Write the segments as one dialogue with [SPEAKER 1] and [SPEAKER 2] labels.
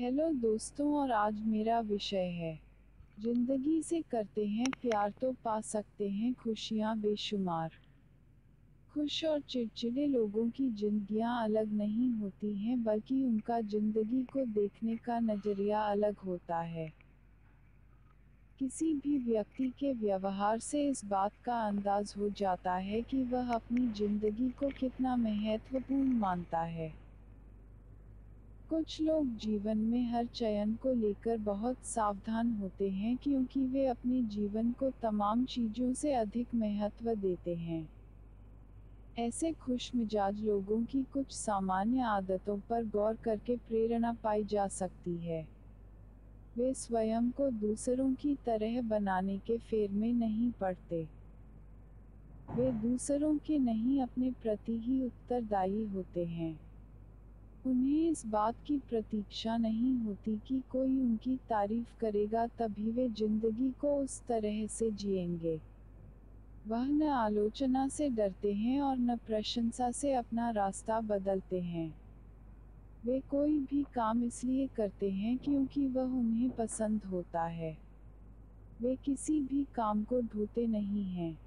[SPEAKER 1] Hello दोस्तों और आज मेरा विषय है। ज़िंदगी से करते हैं प्यार तो पा सकते हैं, खुशियाँ बेशुमार। खुश और चिड़चिड़े लोगों की जिंदगियाँ अलग नहीं होती हैं, बल्कि उनका ज़िंदगी को देखने का नज़रिया अलग होता है। किसी भी व्यक्ति के व्यवहार से इस बात का अंदाज हो जाता है कि वह अपनी ज़िंदगी को कितना महत्वपूर्ण मानता है। कुछ लोग जीवन में हर चयन को लेकर बहुत सावधान होते हैं क्योंकि वे अपने जीवन को तमाम चीज़ों से अधिक महत्व देते हैं। ऐसे खुश मिजाज लोगों की कुछ सामान्य आदतों पर गौर करके प्रेरणा पाई जा सकती है। वे स्वयं को दूसरों की तरह बनाने के फेर में नहीं पड़ते। वे दूसरों के नहीं अपने प्रति ही उत्तरदायी होते हैं। उन्हें इस बात की प्रतीक्षा नहीं होती कि कोई उनकी तारीफ़ करेगा तभी वे ज़िंदगी को उस तरह से जिएँगे। वह न आलोचना से डरते हैं और न प्रशंसा से अपना रास्ता बदलते हैं। वे कोई भी काम इसलिए करते हैं क्योंकि वह उन्हें पसंद होता है। वे किसी भी काम को ढूंढते नहीं हैं।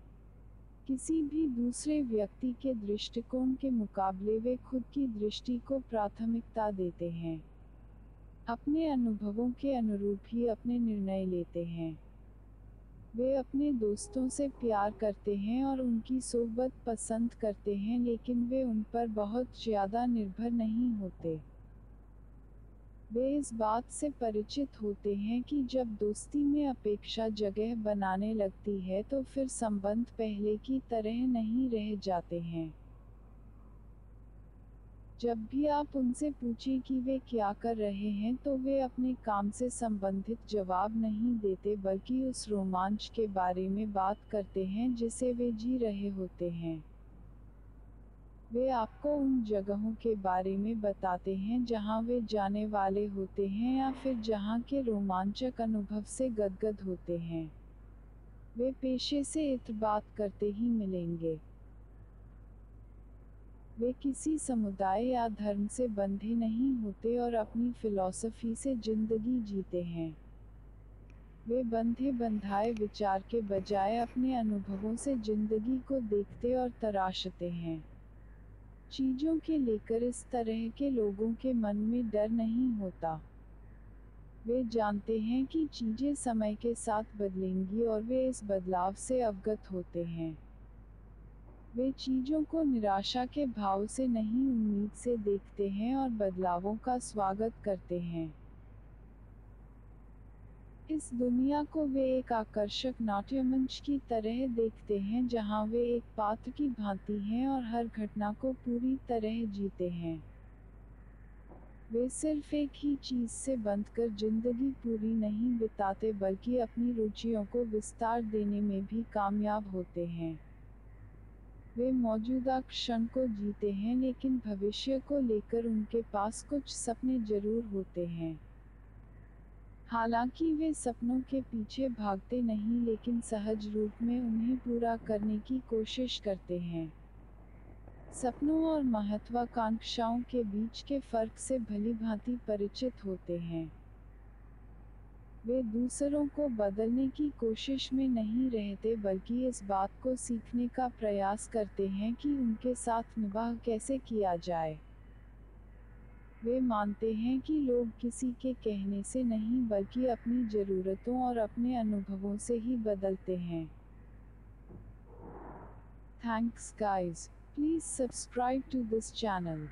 [SPEAKER 1] किसी भी दूसरे व्यक्ति के दृष्टिकोण के मुकाबले वे खुद की दृष्टि को प्राथमिकता देते हैं। अपने अनुभवों के अनुरूप ही अपने निर्णय लेते हैं। वे अपने दोस्तों से प्यार करते हैं और उनकी सोबत पसंद करते हैं, लेकिन वे उन पर बहुत ज़्यादा निर्भर नहीं होते। वे इस बात से परिचित होते हैं कि जब दोस्ती में अपेक्षा जगह बनाने लगती है तो फिर संबंध पहले की तरह नहीं रह जाते हैं। जब भी आप उनसे पूछें कि वे क्या कर रहे हैं तो वे अपने काम से संबंधित जवाब नहीं देते बल्कि उस रोमांच के बारे में बात करते हैं जिसे वे जी रहे होते हैं। वे आपको उन जगहों के बारे में बताते हैं जहाँ वे जाने वाले होते हैं या फिर जहाँ के रोमांचक अनुभव से गदगद होते हैं। वे पेशे से इत बात करते ही मिलेंगे। वे किसी समुदाय या धर्म से बंधे नहीं होते और अपनी फिलॉसफी से ज़िंदगी जीते हैं। वे बंधे बंधाए विचार के बजाय अपने अनुभवों से ज़िंदगी को देखते और तराशते हैं। चीज़ों के लेकर इस तरह के लोगों के मन में डर नहीं होता। वे जानते हैं कि चीज़ें समय के साथ बदलेंगी और वे इस बदलाव से अवगत होते हैं। वे चीज़ों को निराशा के भाव से नहीं, उम्मीद से देखते हैं और बदलावों का स्वागत करते हैं। इस दुनिया को वे एक आकर्षक नाट्यमंच की तरह देखते हैं जहाँ वे एक पात्र की भांति हैं और हर घटना को पूरी तरह जीते हैं। वे सिर्फ़ एक ही चीज़ से बंद कर ज़िंदगी पूरी नहीं बिताते बल्कि अपनी रुचियों को विस्तार देने में भी कामयाब होते हैं। वे मौजूदा क्षण को जीते हैं लेकिन भविष्य को लेकर उनके पास कुछ सपने ज़रूर होते हैं। हालाँकि वे सपनों के पीछे भागते नहीं लेकिन सहज रूप में उन्हें पूरा करने की कोशिश करते हैं। सपनों और महत्वाकांक्षाओं के बीच के फ़र्क से भली भांति परिचित होते हैं। वे दूसरों को बदलने की कोशिश में नहीं रहते बल्कि इस बात को सीखने का प्रयास करते हैं कि उनके साथ निभाह कैसे किया जाए। वे मानते हैं कि लोग किसी के कहने से नहीं बल्कि अपनी ज़रूरतों और अपने अनुभवों से ही बदलते हैं। Thanks guys please subscribe to this channel